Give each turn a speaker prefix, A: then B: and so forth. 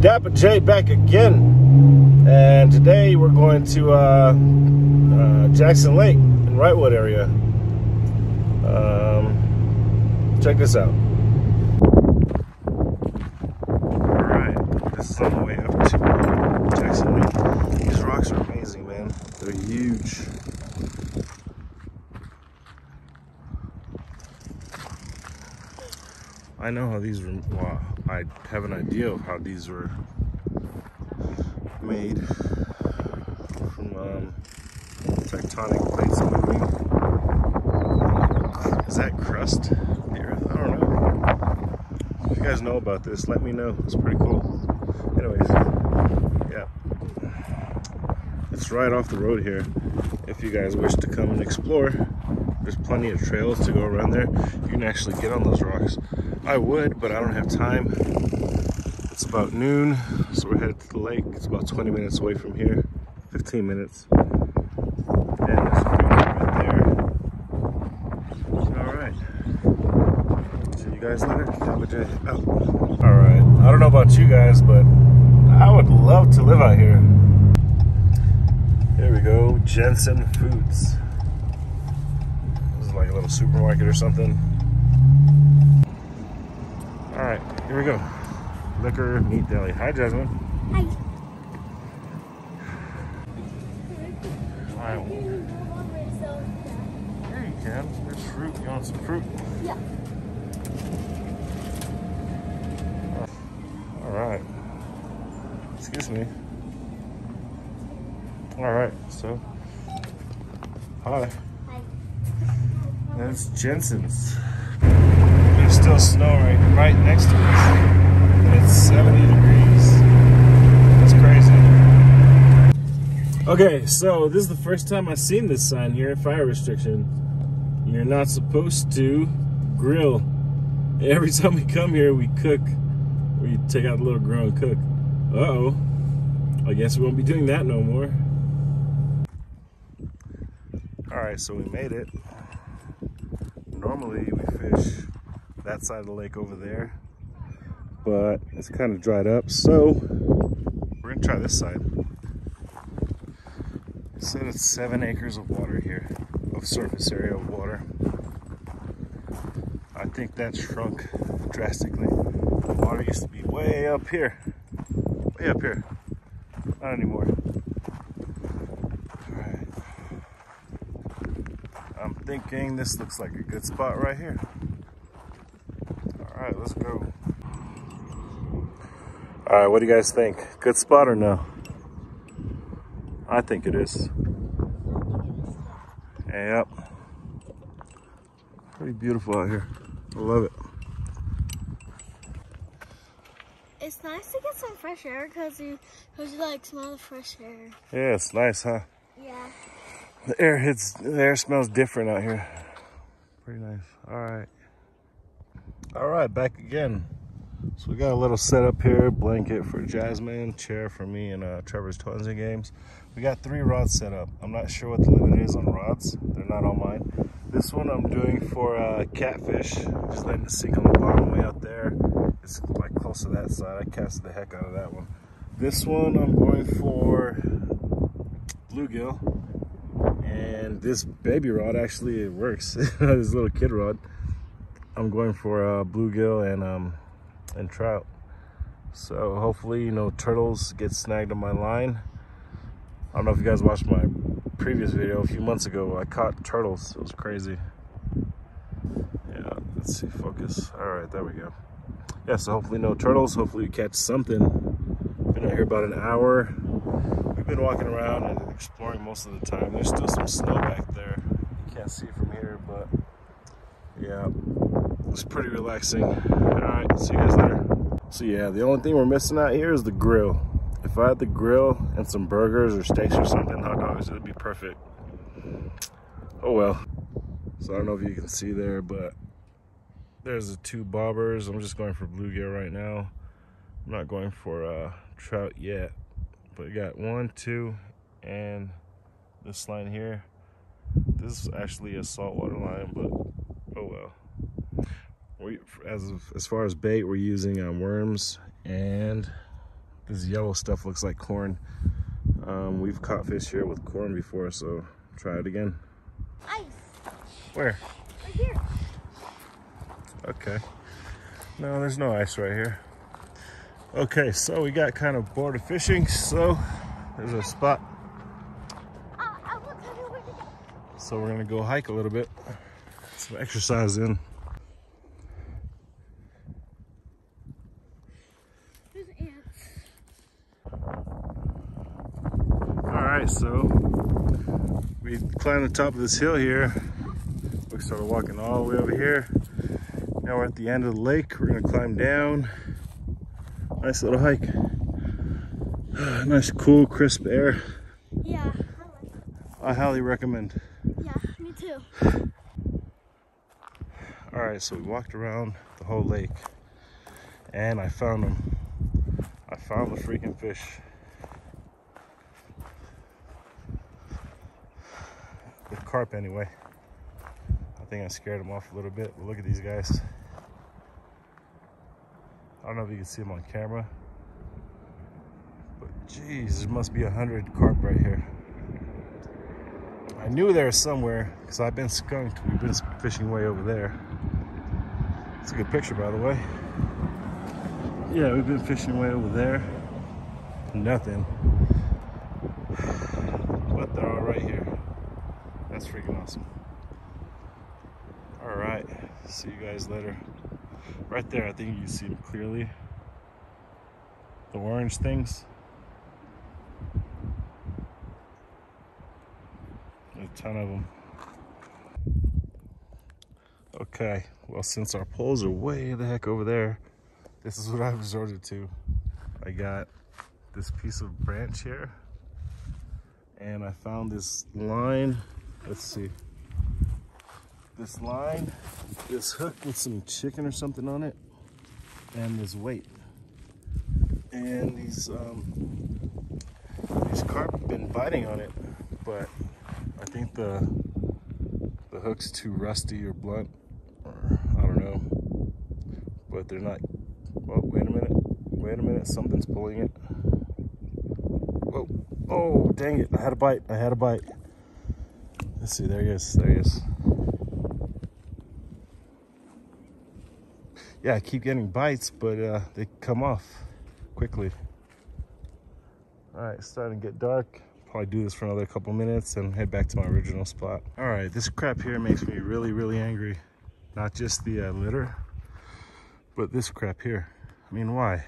A: Dapper Jay back again. And today we're going to uh, uh, Jackson Lake in Wrightwood area. Um, check this out. Alright, this is on the way up to Jackson Lake. These rocks are amazing, man. They're huge. I know how these were, well, I have an idea of how these were made from um, tectonic plates moving. Is that crust? The earth? I don't know. If you guys know about this, let me know. It's pretty cool. Anyways, yeah. It's right off the road here. If you guys wish to come and explore, there's plenty of trails to go around there. You can actually get on those rocks. I would, but I don't have time. It's about noon, so we're headed to the lake. It's about 20 minutes away from here, 15 minutes. And there's a right there. All right. See you guys later. Have a day out. All right. I don't know about you guys, but I would love to live out here. Here we go, Jensen Foods. This is like a little supermarket or something. All right, here we go. Liquor Meat Deli. Hi, Jasmine.
B: Hi.
A: Hi. Here you can. There's fruit. You want some fruit?
B: Yeah.
A: All right. Excuse me. All right, so. Hi.
B: Hi.
A: That's Jensen's. There's still snow right, right next to us. And it's 70 degrees. That's crazy. Okay, so this is the first time I've seen this sign here, fire restriction. You're not supposed to grill. Every time we come here, we cook. We take out the little grill and cook. Uh-oh. I guess we won't be doing that no more. All right, so we made it normally we fish that side of the lake over there, but it's kind of dried up. So we're gonna try this side. It it's seven acres of water here, of surface area of water. I think that shrunk drastically. The water used to be way up here, way up here. Not anymore. I'm thinking this looks like a good spot right here. All right, let's go. All right, what do you guys think? Good spot or no? I think it is. Yep. Pretty beautiful out here. I love it.
B: It's nice to get some fresh air because you, cause you like smell the fresh air.
A: Yeah, it's nice, huh?
B: Yeah.
A: The air hits, the air smells different out here. Pretty nice. All right. All right, back again. So we got a little setup here, blanket for Jasmine, chair for me and uh, Trevor's Twinsy games. We got three rods set up. I'm not sure what the limit is on rods. They're not on mine. This one I'm doing for uh, catfish. Just letting it sink on the bottom way out there. It's like close to that side. I cast the heck out of that one. This one I'm going for bluegill. And this baby rod actually it works. this little kid rod. I'm going for uh, bluegill and um, and trout. So hopefully, you know, turtles get snagged on my line. I don't know if you guys watched my previous video a few months ago. I caught turtles. It was crazy. Yeah, let's see, focus. All right, there we go. Yeah, so hopefully no turtles. Hopefully we catch something. Been out here about an hour. We've been walking around and exploring most of the time. There's still some snow back there. You can't see from here, but yeah, it's pretty relaxing. All right, see you guys later. So yeah, the only thing we're missing out here is the grill. If I had the grill and some burgers or steaks or something, hot dogs, it would be perfect. Oh well. So I don't know if you can see there, but there's the two bobbers. I'm just going for bluegill right now. I'm not going for uh, trout yet. But we got one, two, and this line here. This is actually a saltwater line, but oh well. We, as as far as bait, we're using um, worms and This yellow stuff looks like corn. Um, we've caught fish here with corn before, so try it again.
B: Ice.
A: Where?
B: Right here.
A: Okay. No, there's no ice right here. Okay, so we got kind of bored of fishing, so there's a spot.
B: Uh, I will tell you where to go.
A: So we're gonna go hike a little bit. Some exercise in.
B: There's ants.
A: All right, so we climbed the top of this hill here. We started walking all the way over here. Now we're at the end of the lake. We're gonna climb down. Nice little hike. Nice, cool, crisp air.
B: Yeah, I like it.
A: I highly recommend.
B: Yeah, me too.
A: All right, so we walked around the whole lake and I found them. I found the freaking fish. Carp, anyway. I think I scared them off a little bit, but look at these guys. I don't know if you can see them on camera, but geez, there must be a hundred carp right here. I knew there was somewhere because I've been skunked. We've been fishing way over there. It's a good picture, by the way. Yeah, we've been fishing way over there. Nothing. But they're all right here. That's freaking awesome. All right. See you guys later. Right there, I think you can see them clearly. The orange things. A ton of them. Okay, well, since our poles are way the heck over there, this is what I've resorted to. I got this piece of branch here, and I found this line. Let's see. This line, this hook with some chicken or something on it, and this weight. And these um, these carp have been biting on it, but I think the the hook's too rusty or blunt, or I don't know. But they're not. Well, wait a minute. Wait a minute. Something's pulling it. Whoa! Oh, dang it! I had a bite. I had a bite. Let's see. There he is. There he is. Yeah, I keep getting bites, but uh, they come off quickly. All right, it's starting to get dark. Probably do this for another couple minutes and head back to my original spot. All right, this crap here makes me really, really angry. Not just the uh, litter, but this crap here. I mean, why?